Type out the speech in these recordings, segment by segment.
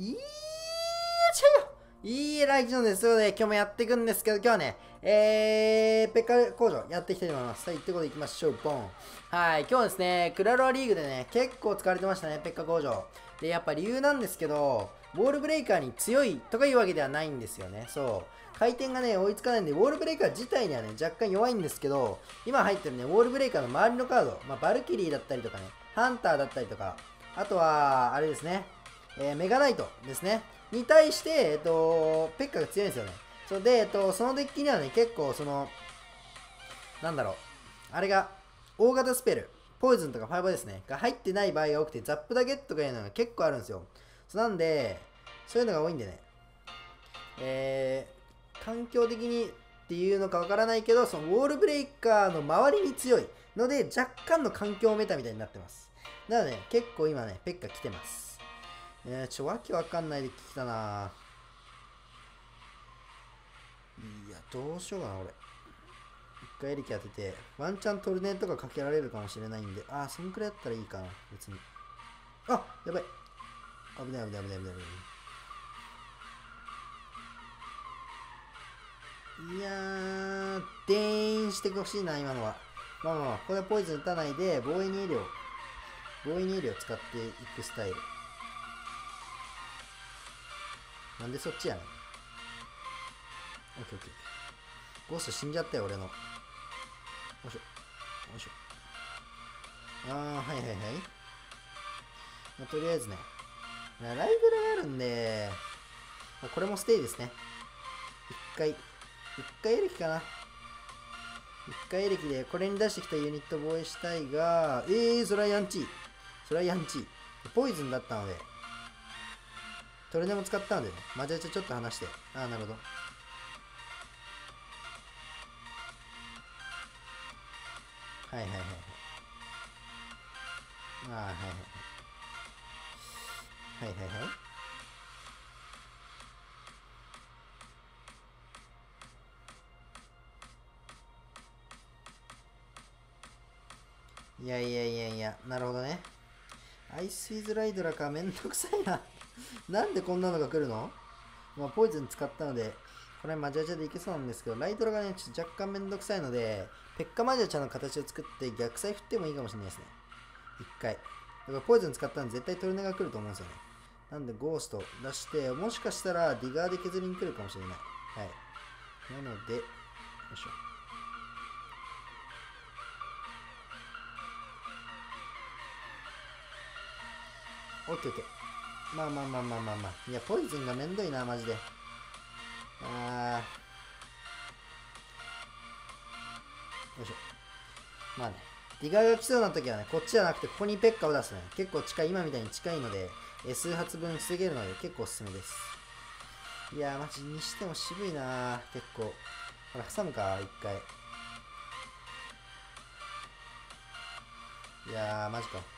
いやちゃよいいライジオです。ので、今日もやっていくんですけど、今日はね、えー、ペッカ工場やっていきたいと思います。はい、行っうことで行きましょう、ボン。はい、今日はですね、クラロアリーグでね、結構使われてましたね、ペッカ工場。で、やっぱ理由なんですけど、ウォールブレイカーに強いとかいうわけではないんですよね。そう。回転がね、追いつかないんで、ウォールブレイカー自体にはね、若干弱いんですけど、今入ってるね、ウォールブレイカーの周りのカード、まあ、バルキリーだったりとかね、ハンターだったりとか、あとは、あれですね、えー、メガナイトですね。に対して、えっと、ペッカが強いんですよね。そで、えっと、そのデッキにはね、結構その、なんだろう、あれが、大型スペル、ポイズンとかファイバーですね、が入ってない場合が多くて、ザップだけとかいうのが結構あるんですよ。そなんで、そういうのが多いんでね、えー、環境的にっていうのかわからないけど、そのウォールブレイカーの周りに強いので、若干の環境メタみたいになってます。なので、ね、結構今ね、ペッカ来てます。えー、ちょ、わけわかんないで聞きたないや、どうしようかな、俺。一回エリキ当てて、ワンチャントルネとかかけられるかもしれないんで、あー、そんくらいだったらいいかな、別に。あやばい危ない危ない危ない危ない危ない。いやー、デーンしてほしいな、今のは。まあまあ、これはポイズン打たないで、防衛にエリを、防衛にエリを使っていくスタイル。なんでそっちやねん。オッケーオッケー。ゴースト死んじゃったよ、俺の。よいしょ。よいしょ。あー、はいはいはい。まあ、とりあえずね。ライブラがあるんで、まあ、これもステイですね。一回、一回エレキかな。一回エレキで、これに出してきたユニット防衛したいが、えー、それはヤンチー。それはヤンチー。ポイズンだったので、トレでも使ったんでね。まあ、じゃちょっと話して。ああ、なるほど。はいはいはいはい。ああ、はいはいはい。はいはいはい。いやいやいやいや、なるほどね。アイスイズライドラか、めんどくさいななんでこんなのが来るの？まあ、ポイズン使ったので、これマジャチャでいけそうなんですけど、ライトラがね、ちょっと若干めんどくさいので、ペッカマジャチャの形を作って逆サイ振ってもいいかもしれないですね。1回。だからポイズン使ったんで絶対トルネが来ると思うんですよね。なんでゴースト出して、もしかしたらディガーで削りに来るかもしれない。はい。なので、よいしょ。オッケーオッケー。まあまあまあまあまあまあ。いや、ポイズンがめんどいな、マジで。あー。よいしょ。まあね。ディガーが来そうな時はね、こっちじゃなくて、ここにペッカを出すね。結構近い、今みたいに近いので、え数発分防げるので、結構おすすめです。いやー、マジにしても渋いな結構。ほら挟むか、一回。いやー、マジか。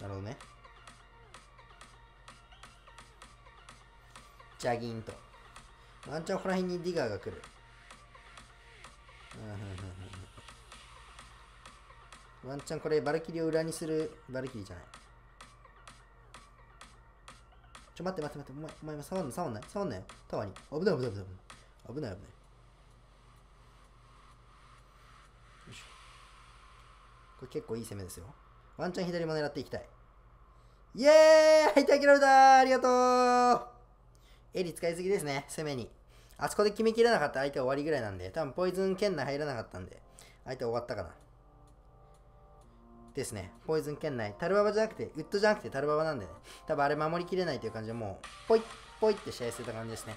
なるほどね。ジャギンと。ワンチャンこの辺にディガーが来る。ワンチャンこれバルキリを裏にする。バルキリじゃない。ちょ待って待って待って。お前お前今触んの？触んない？触んなよ。タワーに。危ない危ない危ない危ない。危ない危ない。これ結構いい攻めですよ。ワンチャン左も狙っていきたいイエーイ相手諦めたありがとうエリ使いすぎですね攻めにあそこで決めきれなかった相手は終わりぐらいなんで多分ポイズン圏内入らなかったんで相手終わったかなですね。ポイズン圏内。タルババじゃなくて、ウッドじゃなくてタルババなんでね。多分あれ守りきれないという感じで、もう、ポイッ、ポイって試合する感じですね。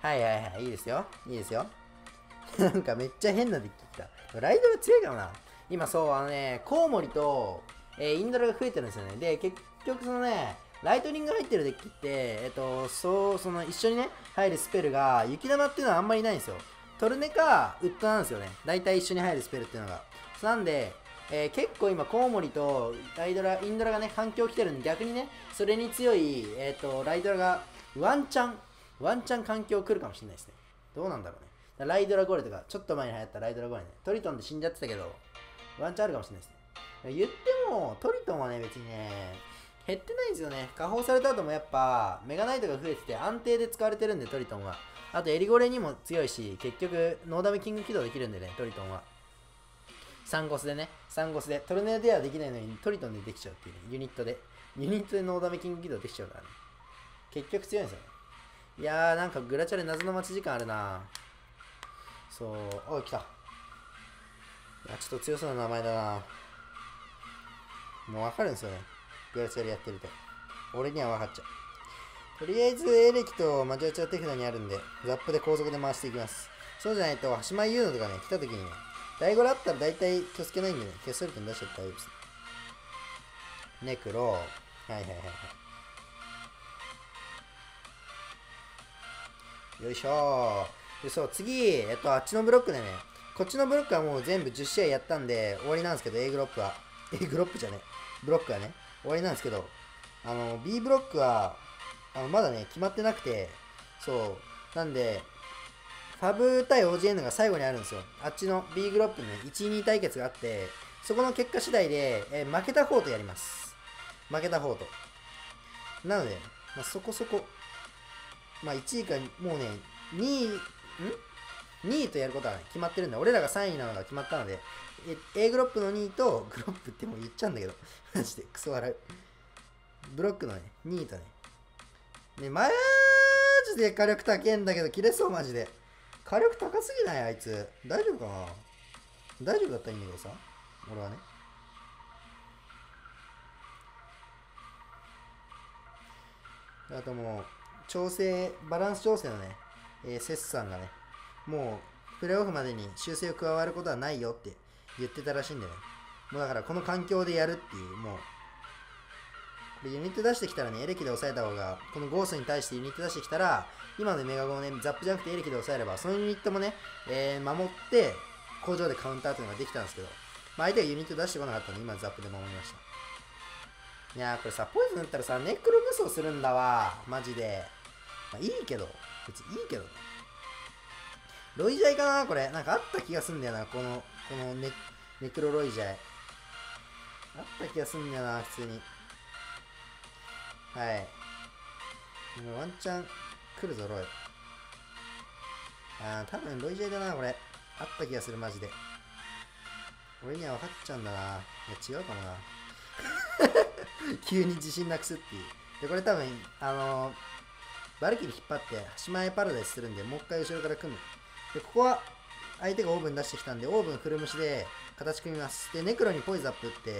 はいはいはい。いいですよ。いいですよ。なんかめっちゃ変なデッキ来た。ライドラ強いかもな。今そう、あのね、コウモリと、えーインドラが増えてるんですよね。で、結局そのね、ライトニング入ってるデッキって、えっと、そう、その一緒にね、入るスペルが、雪玉っていうのはあんまりないんですよ。トルネかウッドなんですよね。大体一緒に入るスペルっていうのが。なんで、えー結構今、コウモリとライドラ、インドラがね、環境来てるんで、逆にね、それに強い、えっ、と、ライドラがワンチャン、ワンチャン環境来るかもしれないですね。どうなんだろうね。ライドラゴレとか、ちょっと前に流行ったライドラゴレね、トリトンで死んじゃってたけど、ワンチャンあるかもしれないです。言っても、トリトンはね、別にね、減ってないんですよね。加工された後もやっぱ、メガナイトが増えてて安定で使われてるんで、トリトンは。あと、エリゴレにも強いし、結局、ノーダメキング起動できるんでね、トリトンは。サンゴスでね、サンゴスで、トルネードではできないのにトリトンでできちゃうっていうね、ユニットで。ユニットでノーダメキング起動できちゃうからね。結局強いんですよね。いやー、なんかグラチャレ謎の待ち時間あるなそう、おい、来た。いや、ちょっと強そうな名前だなもうわかるんですよね。グラチャレやってると。俺には分かっちゃう。とりあえず、エレキとマジアチャ手札にあるんで、ザップで高速で回していきます。そうじゃないと、橋前優のとかね、来た時にね、第5だったら大体気をつけないんでね、消されて出しちゃって大丈夫です。ネクロ、はいはいはいはい。よいしょーで、そう、次、えっと、あっちのブロックでね、こっちのブロックはもう全部10試合やったんで、終わりなんですけど、A グロップは。A グロップじゃねブロックはね、終わりなんですけど、あの、B ブロックは、あのまだね、決まってなくて、そう、なんで、ファブ対 OGN が最後にあるんですよ。あっちの B グロップのね、1、2対決があって、そこの結果次第で、えー負けた方とやります。負けた方と。なので、まあ、そこそこ、まあ、1位か、もうね、2位、ん ?2 位とやることは、決まってるんで、俺らが3位なのが決まったので、A グロップの2位と、グロップってもう言っちゃうんだけど、マジでクソ笑う。ブロックのね、2位とね、ね、マジで火力高えんだけど、切れそう、マジで。火力高すぎない？あいつ。大丈夫かな？大丈夫だったらいいんだけどさ。俺はね。あともう、調整、バランス調整のね、えー、セスさんがね、もう、プレーオフまでに修正を加わることはないよって言ってたらしいんでね。もうだから、この環境でやるっていう、もう、これユニット出してきたらね、エレキで抑えた方が、このゴースに対してユニット出してきたら、今のメガゴをね、ザップじゃなくてエレキで抑えれば、そのユニットもね、えー守って、工場でカウンターっていうのができたんですけど、まあ、相手がユニット出してこなかったので、今ザップで守りました。いやー、これさ、ポイズン打ったらさ、ネックロ無双するんだわ、マジで。まあ、いいけど、別にいいけどね。ロイジャイかなこれ。なんかあった気がすんだよな、この、このネネクロロイジャイ。あった気がすんだよな、普通に。はい。ワンチャン来るぞ、ロイ。あー、多分ロイジャイだな、これ。あった気がする、マジで。俺には分かっちゃうんだな。いや、違うかもな。急に自信なくすっていう。で、これ多分、あのーバルキリー引っ張って、端前パラダイスするんで、もう一回後ろから組む。で、ここは、相手がオーブン出してきたんで、オーブンフルムシで形組みます。で、ネクロにポイズアップ打って、オ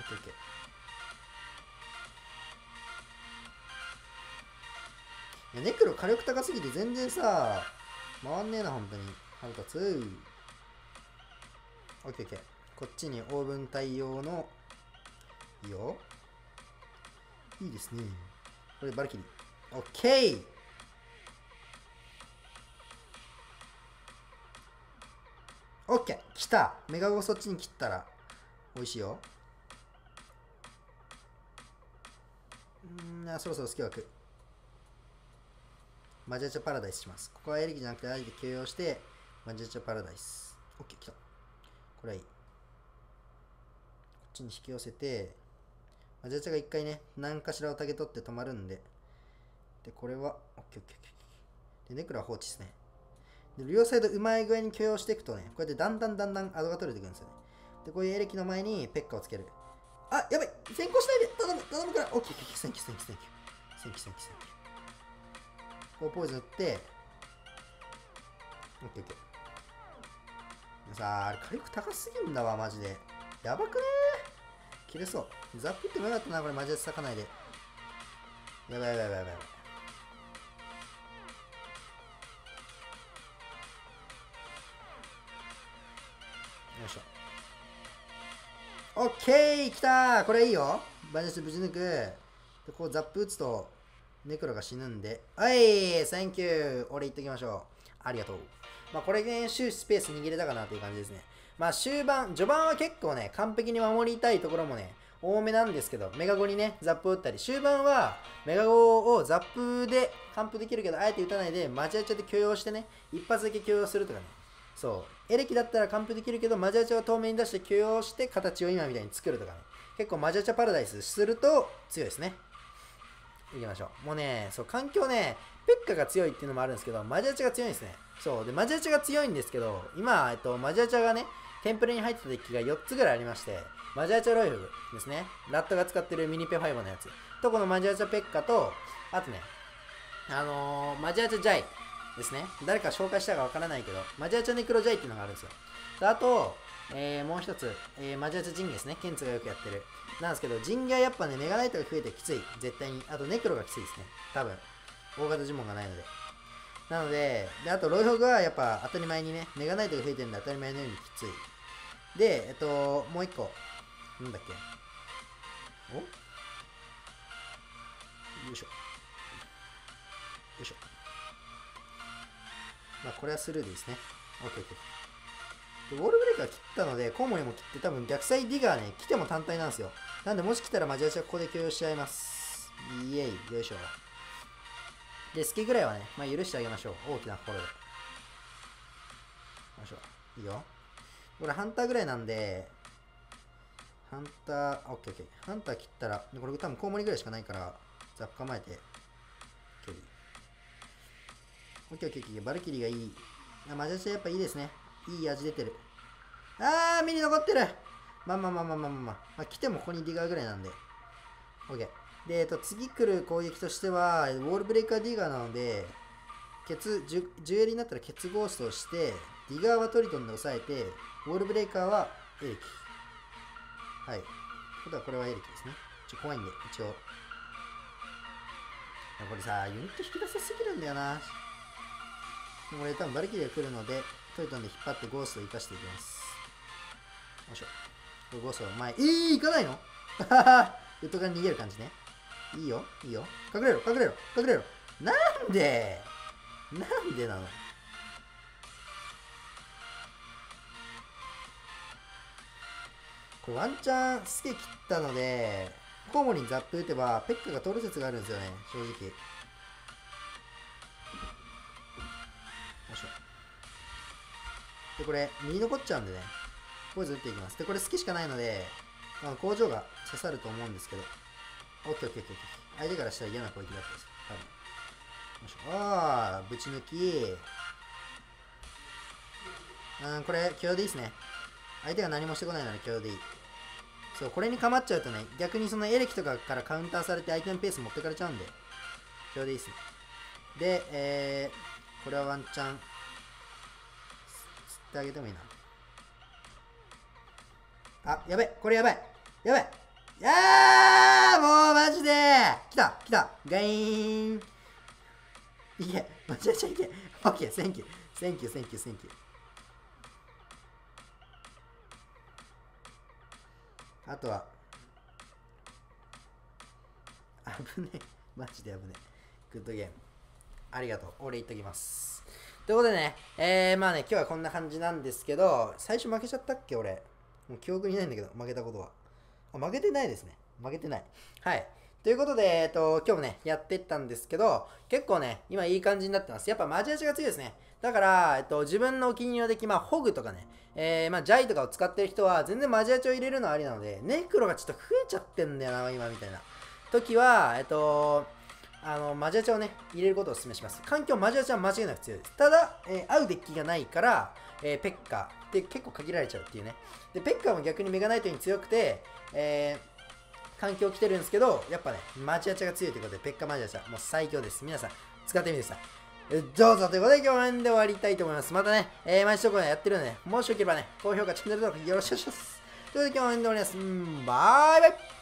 ッケーオッケー。いや、ネクロ火力高すぎて全然さ、回んねえな、本当に。腹立つ。オッケーオッケー。こっちにオーブン対応の、いいよ。いいですね。これバルキリー。オッケーオッケー来たメガゴそっちに切ったら美味しいよ。うん、あそろそろスキ枠。マジャチャパラダイスします。ここはエリキじゃなくて、あえて許容して、マジャチャパラダイス。オッケー来た。これはいい。こっちに引き寄せて、マジャチャが一回ね、何かしらをタゲ取って止まるんで、で、これは、オッケーオッケーオッケー。で、ネクラは放置ですね。で、両サイドうまい具合に許容していくとね、こうやってだんだんだんだんアドが取れてくるんですよね。で、こういうエレキの前にペッカをつける。あ、やばい先行しないで頼む頼むからオッケーオッケーセンキューセンキューセンキューセンキューセンキューセンキューこうポイズ打って、オッケーオッケー。さあ、あれ火力高すぎるんだわ、マジで。やばくねー切れそう。ザップってもよかったな、これマジで咲かないで。やばいやばいやばいやばい。オッケー来たこれいいよバジャスぶち抜く。で、こうザップ打つと、ネクロが死ぬんで。はいサンキュー俺行ってきましょう。ありがとう。まあ、これで、ね、終始スペース握れたかなという感じですね。まあ、終盤、序盤は結構ね、完璧に守りたいところもね、多めなんですけど、メガゴにね、ザップを打ったり、終盤はメガゴをザップで完封できるけど、あえて打たないで、マジアチャで許容してね、一発だけ許容するとかね。そう。エレキだったら完封できるけど、マジアチャを透明に出して許容して、形を今みたいに作るとかね。結構マジアチャパラダイスすると強いですね。いきましょう。もうね、そう、環境ね、ペッカが強いっていうのもあるんですけど、マジアチャが強いんですね。そう。で、マジアチャが強いんですけど、今、えっと、マジアチャがね、テンプレに入ってたデッキが4つぐらいありまして、マジアチャロイフですね。ラットが使ってるミニペファイバーのやつ。と、このマジアチャペッカと、あとね、あのー、マジアチャジャイですね。誰か紹介したかわからないけど、マジアチャネクロジャイっていうのがあるんですよ。あと、えー、もう一つ、えー、マジアチャジンギですね。ケンツがよくやってる。なんですけど、ジンギはやっぱね、メガナイトが増えてきつい。絶対に。あと、ネクロがきついですね。多分。大型呪文がないので。なので、で、あと、ロイホグはやっぱ当たり前にね、メガナイトが増えてるんで当たり前のようにきつい。で、えっと、もう一個。なんだっけお？よいしょ。よいしょ。まあ、これはスルーでいいですね。オッケーオッケー。ウォールブレイカー切ったので、コウモリも切って多分逆サイディガーね、来ても単体なんですよ。なんで、もし来たらマジアチはここで許容しちゃいます。イエイ、よいしょ。で、好きぐらいはね、まあ、許してあげましょう。大きな心で。よいしょ。いいよ。これハンターぐらいなんで、ハンター、オッケーオッケー。ハンター切ったら、これ多分コウモリぐらいしかないから、ザップ構えて、オッケーオッケーオッケー。バルキリーがいい。あ、マジャシやっぱいいですね。いい味出てる。あー、目に残ってるまあまあまあまあまあまあ、まあ、来てもここにディガーぐらいなんで。オッケー。で、えっと、次来る攻撃としては、ウォールブレイカーディガーなので、ケツ、10エリになったらケツゴーストをして、ディガーはトリトンで抑えて、ウォールブレイカーはエレキ。はい。ことはこれはエレキですね。ちょ、怖いんで、一応。これさ、ユニット引き出せすぎるんだよな。これ多分バルキリーが来るので、トリトンで引っ張ってゴーストを生かしていきます。よいしょ。ゴースト前。えー、行かないの？ははは。ウッドから逃げる感じね。いいよ、いいよ。隠れろ、隠れろ、隠れろ。なんで？なんでなの？これワンチャンスケ切ったので、コウモリにザップ打てば、ペッカが取る説があるんですよね、正直。で、これ、右残っちゃうんでね、ポイズ打っていきます。で、これ好きしかないので、まあ、工場が刺さると思うんですけど、オッケーオッケーオッケー。相手からしたら嫌な攻撃だったです多分。よいしょ。ああ、ぶち抜き。うん、これ、許容でいいですね。相手が何もしてこないなら許容でいい。そう、これに構っちゃうとね、逆にそのエレキとかからカウンターされて相手のペース持ってかれちゃうんで、許容でいいですね。で、えー、これはワンチャン、ってあげてもいいな。あ、やべ、これやばい。やばい。やーもうマジで。来た来た。ガイーン。いけ。間違えちゃいけ。オッケーセンキューセンキューセンキューセンキューあとは。危ねえ。マジで危ねえ。 Good game。ありがとう。俺言っときます。ということでねえー、まあね今日はこんな感じなんですけど最初負けちゃったっけ？俺もう記憶にないんだけど負けたことは負けてないですね。負けてない。はい。ということで、えっと、今日もね、やってったんですけど、結構ね、今いい感じになってます。やっぱマジアチが強いですね。だから、えっと、自分のお気に入りのデッキ、まあ、ホグとかね、えー、まあ、ジャイとかを使ってる人は、全然マジアチを入れるのはありなので、ネクロがちょっと増えちゃってんだよな、今みたいな。時は、えっと、あの、マジアチャをね、入れることをお勧めします。環境マジアチャは間違いなく強いです。ただ、えー、合うデッキがないから、えー、ペッカって結構限られちゃうっていうね。で、ペッカーも逆にメガナイトに強くて、えー、環境来てるんですけど、やっぱね、マチアチャが強いということで、ペッカマジアチャ、もう最強です。皆さん、使ってみてください。どうぞということで今日はで終わりたいと思います。またね、えー、毎日とこやってるんでね、もしよければね、高評価、チャンネル登録よろしくお願いします。ということで今日はで終わります。バイバイ